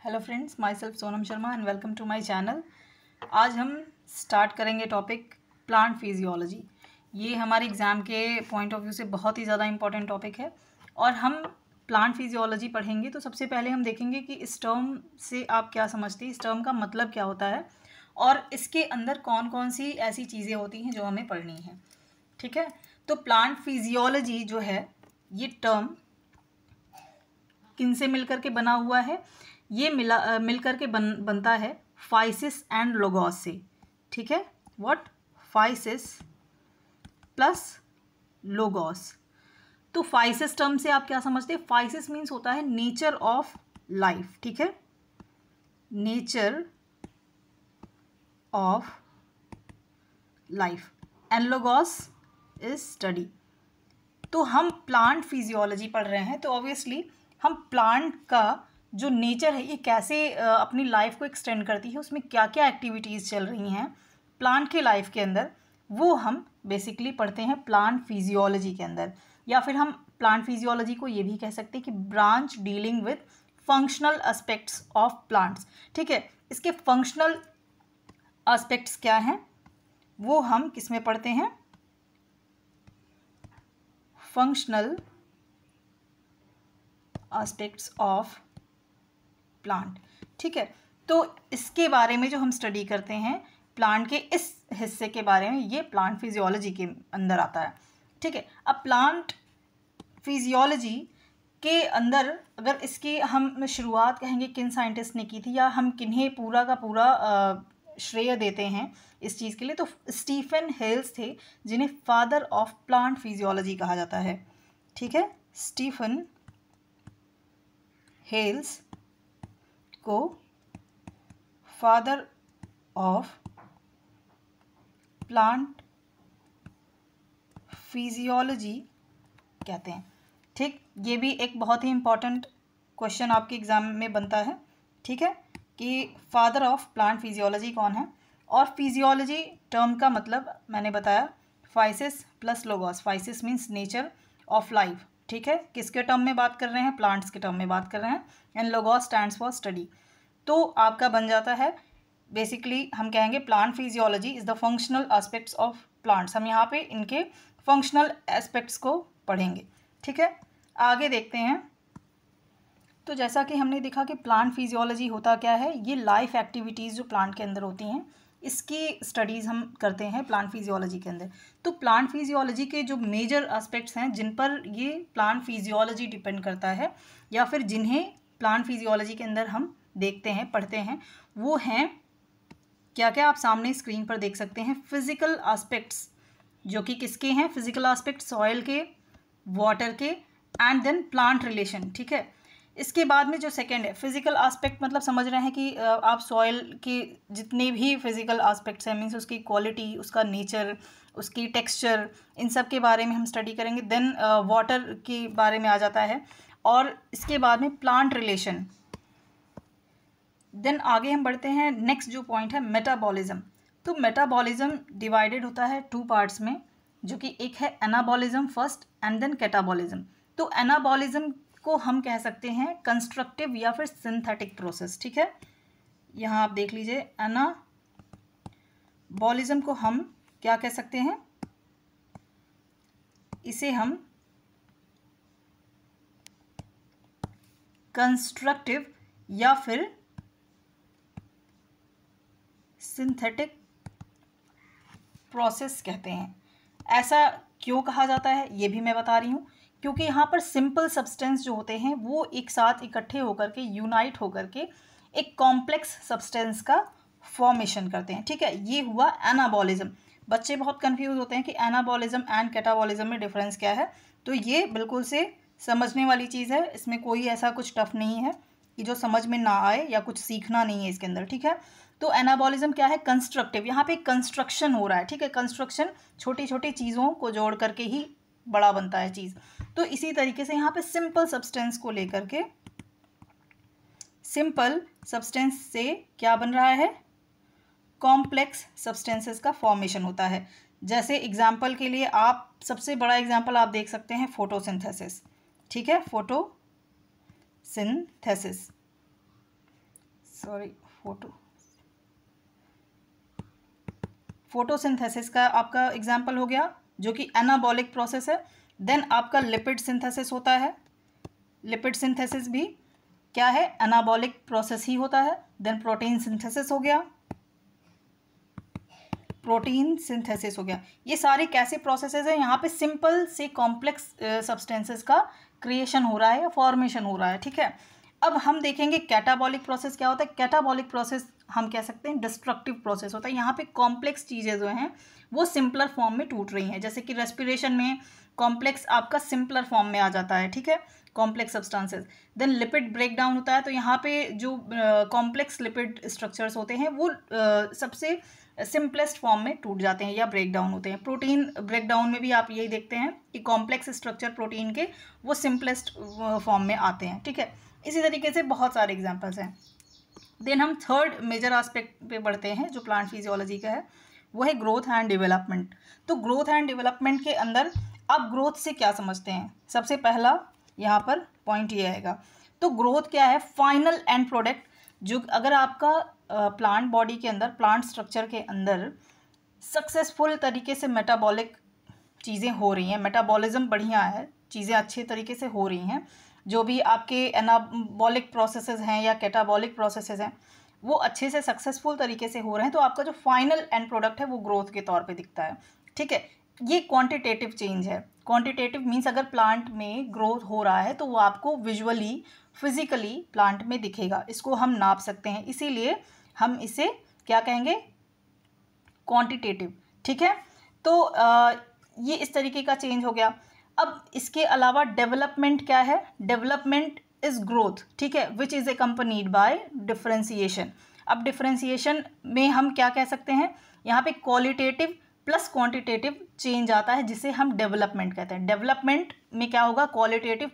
Hello friends myself Sonam Sharma and welcome to my channel आज हम start करेंगे topic plant physiology ये हमारे एग्ज़ाम के पॉइंट ऑफ़ व्यू से बहुत ही ज़्यादा इंपॉर्टेंट टॉपिक है। और हम प्लांट फिजियोलॉजी पढ़ेंगे तो सबसे पहले हम देखेंगे कि इस टर्म से आप क्या समझते हैं, इस टर्म का मतलब क्या होता है और इसके अंदर कौन कौन सी ऐसी चीज़ें होती हैं जो हमें पढ़नी है। ठीक है? तो प्लांट फिजियोलॉजी जो है, ये टर्म किन से मिलकर के बना हुआ है? ये मिला मिल कर के बन, बनता है फाइसिस एंड लोगोस से। ठीक है? व्हाट फाइसिस प्लस लोगोस तो फाइसिस टर्म से आप क्या समझते हैं? फाइसिस मीन्स होता है नेचर ऑफ़ लाइफ ठीक है? Nature of life and logos is study तो हम प्लांट फिजियोलॉजी पढ़ रहे हैं तो ऑब्वियसली हम प्लांट का जो नेचर है, ये कैसे अपनी लाइफ को एक्सटेंड करती है, उसमें क्या क्या एक्टिविटीज़ चल रही हैं प्लांट के लाइफ के अंदर, वो हम बेसिकली पढ़ते हैं प्लांट फिजियोलॉजी के अंदर। या फिर हम प्लांट फिजियोलॉजी को ये भी कह सकते हैं कि branch dealing with functional aspects of plants ठीक है, इसके फंक्शनल एस्पेक्ट्स क्या हैं? वो हम किसमें पढ़ते हैं? फंक्शनल एस्पेक्ट्स ऑफ़ प्लांट ठीक है? तो इसके बारे में जो हम स्टडी करते हैं प्लांट के इस हिस्से के बारे में, ये प्लांट फिजियोलॉजी के अंदर आता है, ठीक है? अब प्लांट फिजियोलॉजी के अंदर अगर इसकी हम शुरुआत कहेंगे किन साइंटिस्ट ने की थी या हम किन्हें पूरा का पूरा श्रेय देते हैं इस चीज़ के लिए तो स्टीफन हेल्स थे, जिन्हें फादर ऑफ़ प्लांट फिजियोलॉजी कहा जाता है, ठीक है? स्टीफन हेल्स को फादर ऑफ़ प्लांट फिजियोलॉजी कहते हैं। ठीक, ये भी एक बहुत ही इंपॉर्टेंट क्वेश्चन आपके एग्ज़ाम में बनता है। ठीक है, कि फादर ऑफ़ प्लांट फिजियोलॉजी कौन है? और फिजियोलॉजी टर्म का मतलब मैंने बताया physis plus logos physis means nature of life ठीक है? किसके टर्म में बात कर रहे हैं? प्लांट्स के टर्म में बात कर रहे हैं। And logos stand for study तो आपका बन जाता है बेसिकली हम कहेंगे plant physiology is the functional aspects of plants हम यहाँ पे इनके फंक्शनल एस्पेक्ट्स को पढ़ेंगे। ठीक है? आगे देखते हैं। तो जैसा कि हमने देखा कि प्लांट फिजियोलॉजी होता क्या है? ये लाइफ एक्टिविटीज़ जो प्लांट के अंदर होती हैं इसकी स्टडीज़ हम करते हैं प्लांट फिजियोलॉजी के अंदर। तो प्लांट फिजियोलॉजी के जो मेजर एस्पेक्ट्स हैं, जिन पर ये प्लांट फिजियोलॉजी डिपेंड करता है, या फिर जिन्हें प्लांट फिजियोलॉजी के अंदर हम देखते हैं, पढ़ते हैं, वो हैं क्या क्या आप सामने स्क्रीन पर देख सकते हैं फ़िज़िकल आस्पेक्ट्स जो कि किसके हैं? फ़िज़िकल आस्पेक्ट सॉयल के वाटर के एंड देन प्लांट रिलेशन ठीक है? इसके बाद में जो सेकेंड है फ़िज़िकल आस्पेक्ट मतलब समझ रहे हैं कि आप सॉइल के जितने भी फ़िज़िकल आस्पेक्ट्स हैं मीन्स उसकी क्वालिटी उसका नेचर उसकी टेक्सचर इन सब के बारे में हम स्टडी करेंगे देन वाटर के बारे में आ जाता है। और इसके बाद में प्लांट रिलेशन देन आगे हम बढ़ते हैं नेक्स्ट जो पॉइंट है मेटाबॉलिज्म तो मेटाबॉलिज्म डिवाइडेड होता है टू पार्ट्स में, जो कि एक है anabolism first and then catabolism तो एनाबॉलिज्म को हम कह सकते हैं कंस्ट्रक्टिव या फिर सिंथेटिक प्रोसेस ठीक है? यहाँ आप देख लीजिए एनाबॉलिज्म को हम क्या कह सकते हैं? इसे हम कंस्ट्रक्टिव या फिर सिंथेटिक प्रोसेस कहते हैं। ऐसा क्यों कहा जाता है? ये भी मैं बता रही हूँ। क्योंकि यहाँ पर सिंपल सब्सटेंस जो होते हैं, वो एक साथ इकट्ठे होकर के यूनाइट होकर के एक कॉम्प्लेक्स सब्सटेंस का फॉर्मेशन करते हैं। ठीक है, ये हुआ एनाबॉलिज्म बच्चे बहुत कंफ्यूज होते हैं कि एनाबॉलिज्म एंड कैटाबॉलिज्म में डिफरेंस क्या है। तो ये बिल्कुल से समझने वाली चीज़ है। इसमें कोई ऐसा कुछ टफ नहीं है कि जो समझ में ना आए या कुछ सीखना नहीं है इसके अंदर। ठीक है? तो एनाबॉलिज्म क्या है? कंस्ट्रक्टिव यहाँ पे कंस्ट्रक्शन हो रहा है। ठीक है? कंस्ट्रक्शन छोटी छोटी चीज़ों को जोड़ करके ही बड़ा बनता है चीज़। तो इसी तरीके से यहाँ पे सिंपल सब्सटेंस को लेकर के, सिंपल सब्सटेंस से क्या बन रहा है? कॉम्प्लेक्स सब्सटेंसेस का फॉर्मेशन होता है। जैसे एग्ज़ाम्पल के लिए आप, सबसे बड़ा एग्ज़ाम्पल आप देख सकते हैं फोटोसिंथेसिस। ठीक है? Photo synthesis sorry, photo. Photosynthesis का आपका एग्ज़ाम्पल हो गया। जो कि एनाबॉलिक प्रोसेस है देन आपका लिपिड सिंथेसिस होता है। लिपिड सिंथेसिस भी क्या है? एनाबॉलिक प्रोसेस ही होता है। देन प्रोटीन सिंथेसिस हो गया। प्रोटीन सिंथेसिस हो गया। ये सारे कैसे प्रोसेसेस हैं? यहाँ पे सिंपल से कॉम्प्लेक्स सब्सटेंसेस का क्रिएशन हो रहा है या फॉर्मेशन हो रहा है, ठीक है? अब हम देखेंगे कैटाबॉलिक प्रोसेस क्या होता है? कैटाबॉलिक प्रोसेस हम कह सकते हैं डिस्ट्रक्टिव प्रोसेस होता है। यहाँ पे कॉम्प्लेक्स चीज़ें जो हैं वो सिंपलर फॉर्म में टूट रही हैं। जैसे कि रेस्पिरेशन में कॉम्प्लेक्स आपका सिंपलर फॉर्म में आ जाता है ठीक है? Complex substances then lipid break down होता है तो यहाँ पे जो कॉम्प्लेक्स लिपिड स्ट्रक्चर्स होते हैं वो uh, सबसे सिंपलेस्ट फॉर्म में टूट जाते हैं या ब्रेक डाउन होते हैं। प्रोटीन ब्रेक डाउन में भी आप यही देखते हैं कि कॉम्प्लेक्स स्ट्रक्चर प्रोटीन के वो सिंपलेस्ट फॉर्म में आते हैं ठीक है? इसी तरीके से बहुत सारे एग्जाम्पल्स हैं। देन हम थर्ड मेजर आस्पेक्ट पे बढ़ते हैं, जो प्लांट फिजियोलॉजी का है, वो है ग्रोथ एंड डेवलपमेंट तो ग्रोथ एंड डेवलपमेंट के अंदर आप ग्रोथ से क्या समझते हैं? सबसे पहला यहाँ पर पॉइंट ये आएगा। तो ग्रोथ क्या है? फाइनल एंड प्रोडक्ट जो अगर आपका प्लांट बॉडी के अंदर प्लांट स्ट्रक्चर के अंदर सक्सेसफुल तरीके से मेटाबॉलिक चीज़ें हो रही हैं मेटाबॉलिज्म बढ़िया है, चीज़ें अच्छे तरीके से हो रही हैं जो भी आपके एनाबॉलिक प्रोसेसेस हैं या कैटाबॉलिक प्रोसेसेस हैं वो अच्छे से सक्सेसफुल तरीके से हो रहे हैं तो आपका जो फाइनल एंड प्रोडक्ट है वो ग्रोथ के तौर पे दिखता है। ठीक है? ये क्वांटिटेटिव चेंज है। क्वांटिटेटिव मीन्स अगर प्लांट में ग्रोथ हो रहा है तो वो आपको विजुअली फिजिकली प्लांट में दिखेगा। इसको हम नाप सकते हैं। इसीलिए हम इसे क्या कहेंगे? क्वांटिटेटिव ठीक है? तो आ, ये इस तरीके का चेंज हो गया। अब इसके अलावा डेवलपमेंट क्या है? डेवलपमेंट इज़ ग्रोथ ठीक है? Which is accompanied by differentiation अब डिफ्रेंसीशन में हम क्या कह सकते हैं? यहाँ पे क्वालिटेटिव प्लस क्वांटिटेटिव चेंज आता है, जिसे हम डेवलपमेंट कहते हैं। डेवलपमेंट में क्या होगा? क्वालिटेटिव